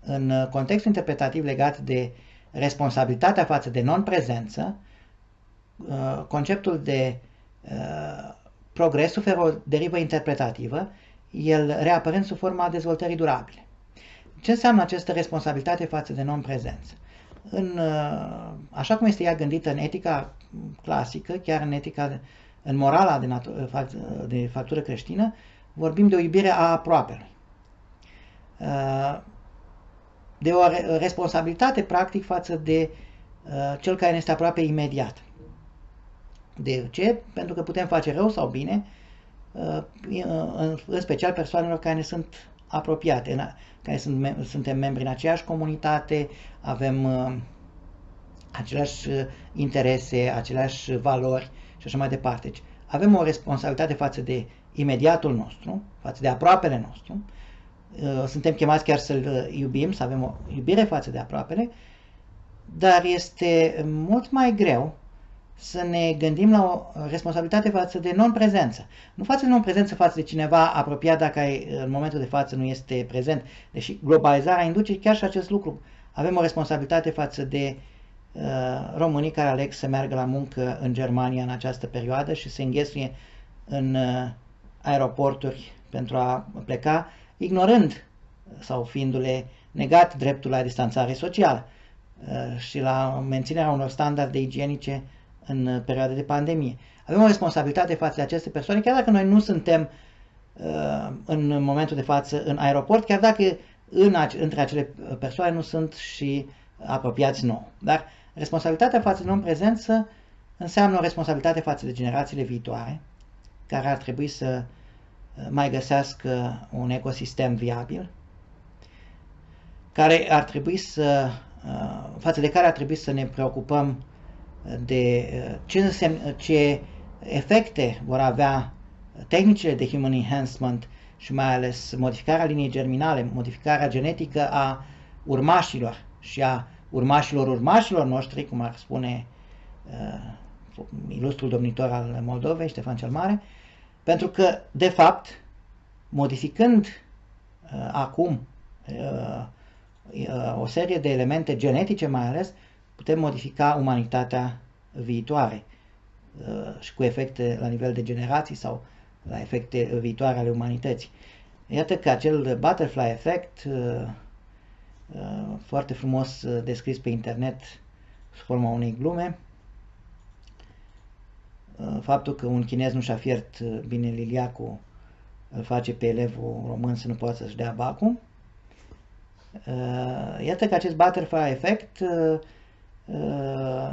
În contextul interpretativ legat de responsabilitatea față de non-prezență, uh, conceptul de uh, progres suferă o derivă interpretativă, el reapărând sub forma dezvoltării durabile. Ce înseamnă această responsabilitate față de non-prezență? în, uh, așa cum este ea gândită în etica clasică, chiar în etica, în morala de, de factură creștină, vorbim de o iubire a aproapelui. Uh, de o responsabilitate practic față de uh, cel care ne este aproape imediat. De ce? Pentru că putem face rău sau bine, în special persoanelor care ne sunt apropiate, care sunt, suntem membri în aceeași comunitate, avem uh, aceleași uh, interese, aceleași valori și așa mai departe. Deci, avem o responsabilitate față de imediatul nostru, față de aproapele nostru, uh, suntem chemați chiar să-l iubim, să avem o iubire față de aproapele, dar este mult mai greu să ne gândim la o responsabilitate față de non-prezență. Nu față de non-prezență față de cineva apropiat dacă în momentul de față nu este prezent, deși globalizarea induce chiar și acest lucru. Avem o responsabilitate față de uh, românii care aleg să meargă la muncă în Germania în această perioadă și se înghesuie în uh, aeroporturi pentru a pleca, ignorând sau fiindu-le negat dreptul la distanțare socială uh, și la menținerea unor standarde igienice în perioada de pandemie. Avem o responsabilitate față de aceste persoane, chiar dacă noi nu suntem uh, în momentul de față în aeroport, chiar dacă în, între acele persoane nu sunt și apropiați nou. Dar responsabilitatea față de non-prezență înseamnă o responsabilitate față de generațiile viitoare, care ar trebui să uh, mai găsească un ecosistem viabil, care ar trebui să, uh, față de care ar trebui să ne preocupăm de uh, ce, însemn, ce efecte vor avea tehnicile de human enhancement și mai ales modificarea liniei germinale, modificarea genetică a urmașilor și a urmașilor urmașilor noștri, cum ar spune uh, ilustrul domnitor al Moldovei, Ștefan cel Mare, pentru că, de fapt, modificând uh, acum uh, uh, o serie de elemente genetice mai ales, putem modifica umanitatea viitoare uh, și cu efecte la nivel de generații sau la efecte viitoare ale umanității. Iată că acel butterfly effect, uh, uh, foarte frumos descris pe internet sub forma unei glume, faptul că un chinez nu și-a fiert bine liliacul îl face pe elevul român să nu poată să-și dea bacul. Iată că acest butterfly effect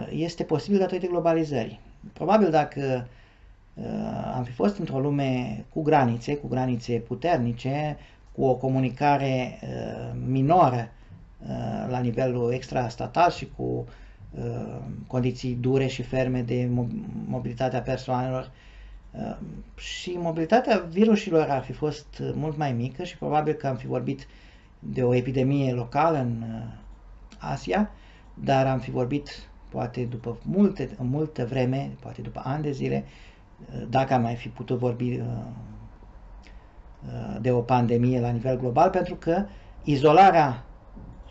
este posibil datorită globalizării. Probabil dacă uh, am fi fost într-o lume cu granițe, cu granițe puternice, cu o comunicare uh, minoră uh, la nivelul extrastatal și cu condiții dure și ferme de mobilitate a persoanelor și mobilitatea virusilor ar fi fost mult mai mică și probabil că am fi vorbit de o epidemie locală în Asia, dar am fi vorbit poate după multe, multă vreme, poate după ani de zile, dacă am mai fi putut vorbi uh, uh, de o pandemie la nivel global, pentru că izolarea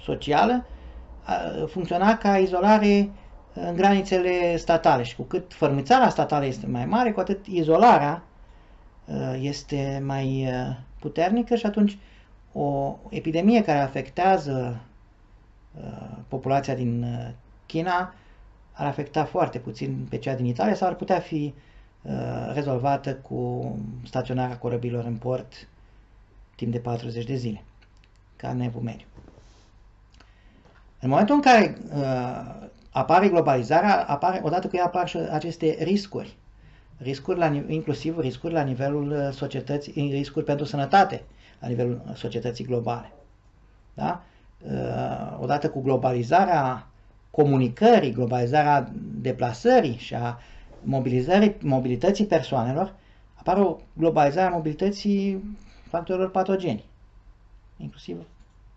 socială uh, funcționa ca izolare în granițele statale și cu cât fărmițarea statală este mai mare, cu atât izolarea este mai puternică și atunci o epidemie care afectează populația din China ar afecta foarte puțin pe cea din Italia sau ar putea fi uh, rezolvată cu staționarea corăbilor în port timp de 40 de zile, ca nevul mediu. În momentul în care uh, apare globalizarea, apare, odată cu ea apar și aceste riscuri, riscuri la, inclusiv riscuri la nivelul uh, societății, riscuri pentru sănătate la nivelul societății globale. Da? Uh, odată cu globalizarea comunicării, globalizarea deplasării și a mobilizării, mobilității persoanelor, apare o globalizare a mobilității factorilor patogeni, inclusiv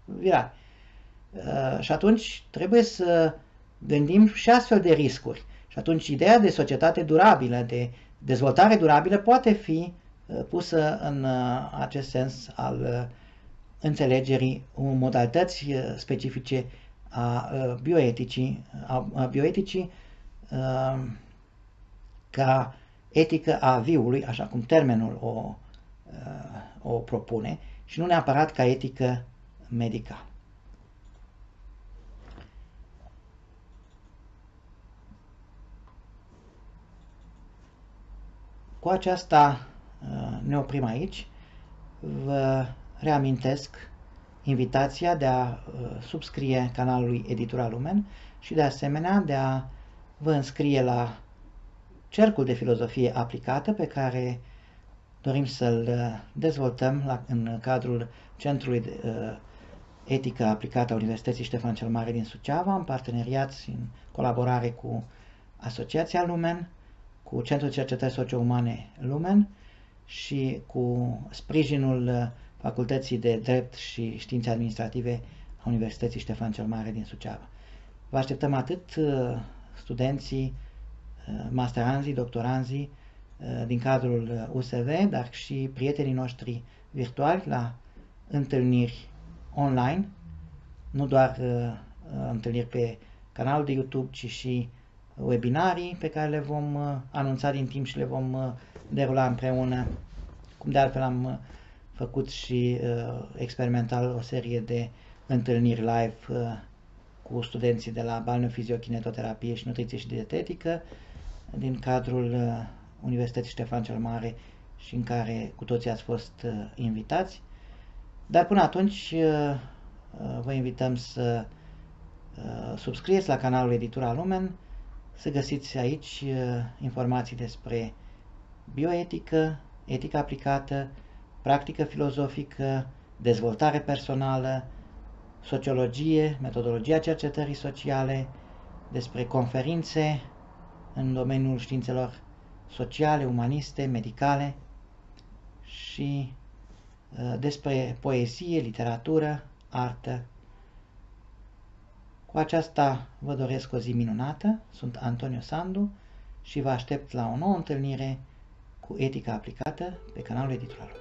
virali. Uh, și atunci trebuie să gândim și astfel de riscuri. Și atunci ideea de societate durabilă, de dezvoltare durabilă poate fi uh, pusă în uh, acest sens al înțelegerii modalități specifice a bioeticii, a bioeticii ca etică a viului, așa cum termenul o, o propune, și nu neapărat ca etică medicală. Cu aceasta ne oprim aici. Vă reamintesc invitația de a uh, subscrie canalului Editura Lumen și de asemenea de a vă înscrie la cercul de filozofie aplicată pe care dorim să-l uh, dezvoltăm la, în cadrul Centrului de uh, Etică Aplicată a Universității Ștefan cel Mare din Suceava, în parteneriat și în colaborare cu Asociația Lumen, cu Centrul de Cercetări Socio-Umane Lumen și cu sprijinul uh, Facultății de Drept și Științe Administrative a Universității Ștefan cel Mare din Suceava. Vă așteptăm atât uh, studenții, uh, masteranzii, doctoranzii uh, din cadrul USV, dar și prietenii noștri virtuali la întâlniri online, nu doar întâlniri pe canalul de YouTube, ci și webinarii pe care le vom anunța din timp și le vom derula împreună, cum de altfel am făcut și uh, experimental o serie de întâlniri live uh, cu studenții de la balneofiziokinetoterapie și nutriție și dietetică din cadrul uh, Universității Ștefan cel Mare și în care cu toții ați fost uh, invitați. Dar până atunci uh, uh, vă invităm să uh, subscrieți la canalul Editura Lumen, să găsiți aici uh, informații despre bioetică, etică aplicată, practică filozofică, dezvoltare personală, sociologie, metodologia cercetării sociale, despre conferințe în domeniul științelor sociale, umaniste, medicale și uh, despre poezie, literatură, artă. Cu aceasta vă doresc o zi minunată. Sunt Antonio Sandu și vă aștept la o nouă întâlnire cu etica aplicată pe canalul Editura Lumea.